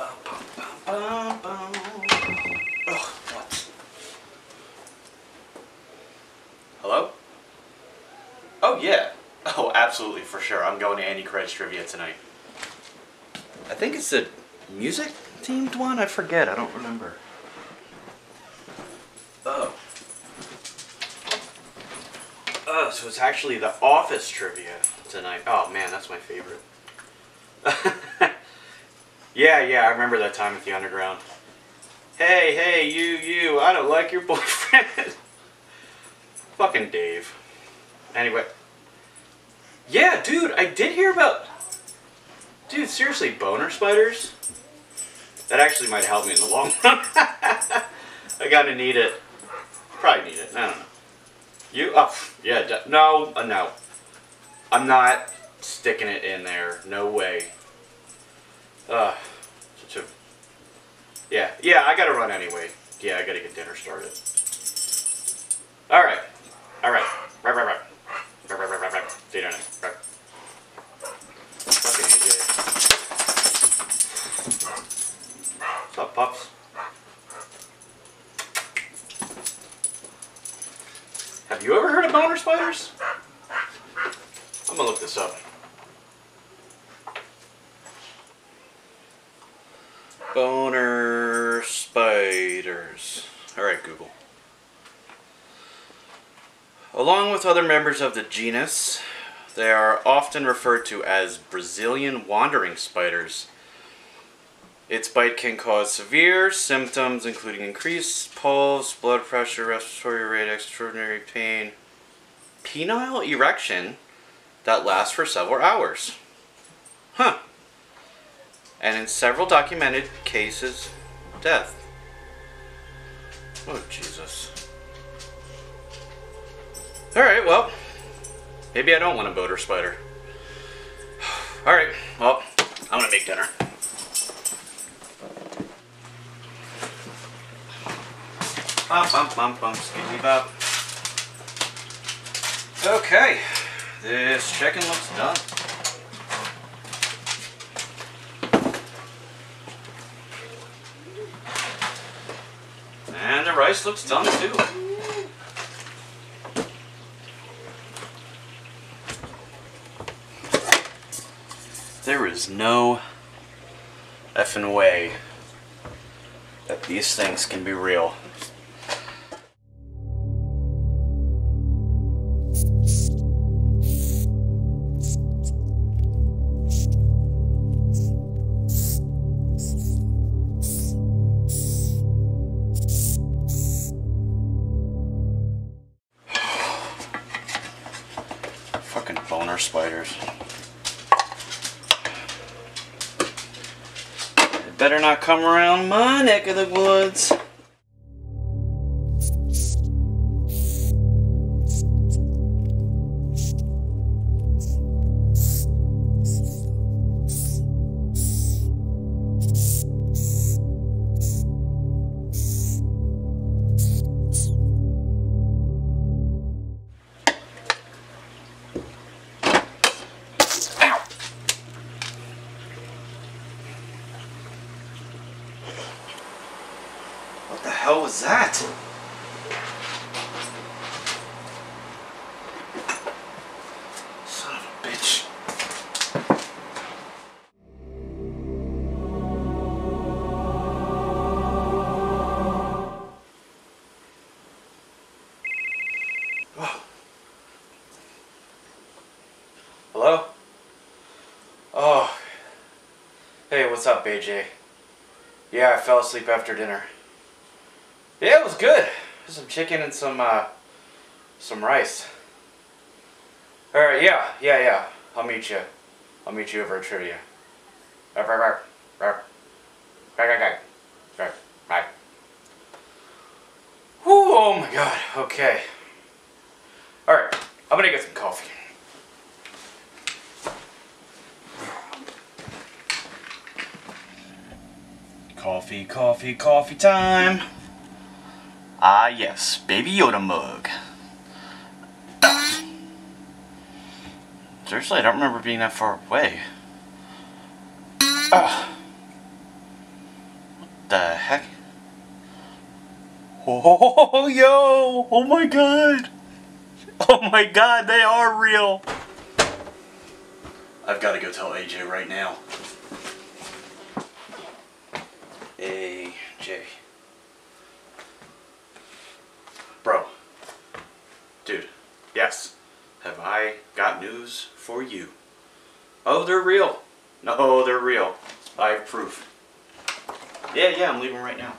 Ugh, what? Hello? Oh, yeah. Oh, absolutely, for sure. I'm going to Andy Craig's trivia tonight. I think it's a music themed one. I forget. I don't remember. Oh. Oh, so it's actually the office trivia tonight. Oh man, that's my favorite. yeah, yeah, I remember that time at the underground. Hey, hey, you, you, I don't like your boyfriend. Fucking Dave. Anyway. Yeah, dude, I did hear about... Dude, seriously, boner spiders? That actually might help me in the long run. I gotta need it. Probably need it. I don't know. You? Oh, yeah. No, uh, no. I'm not sticking it in there. No way. Uh, such a. Yeah, yeah. I gotta run anyway. Yeah, I gotta get dinner started. All right, all right. Right, right, right. Right, right, right, right. See you AJ. What's up, pups? Have you ever heard of boner spiders? I'm gonna look this up. Boner spiders. Alright, Google. Along with other members of the genus, they are often referred to as Brazilian wandering spiders. Its bite can cause severe symptoms including increased pulse, blood pressure, respiratory rate, extraordinary pain, penile erection that lasts for several hours. Huh. And in several documented cases, death. Oh, Jesus. Alright, well, maybe I don't want a boner spider. Alright, well, I'm gonna make dinner. Bum, bum, bum, bum, skiddy bop. Okay, this chicken looks done. And the rice looks done too. There is no effing way that these things can be real. Spiders. Better not come around my neck of the woods. Hell was that? Son of a bitch. Hello? Oh. Hey, what's up, AJ? Yeah, I fell asleep after dinner. Yeah, it was good. Some chicken and some uh some rice. Alright, yeah, yeah, yeah. I'll meet you. I'll meet you over at trivia. Right, right, right. Right. Right, right, right. Right, right. Whew, oh my god. Okay. Alright, I'm gonna get some coffee. Coffee, coffee, coffee time. Ah, yes, Baby Yoda mug. Seriously, I don't remember being that far away. Ah. The heck? Oh, yo! Oh my god! Oh my god, they are real! I've got to go tell AJ right now. AJ. Bro. Dude, yes. Have I got news for you? Oh, they're real. No, they're real. I have proof. Yeah, yeah, I'm leaving right now.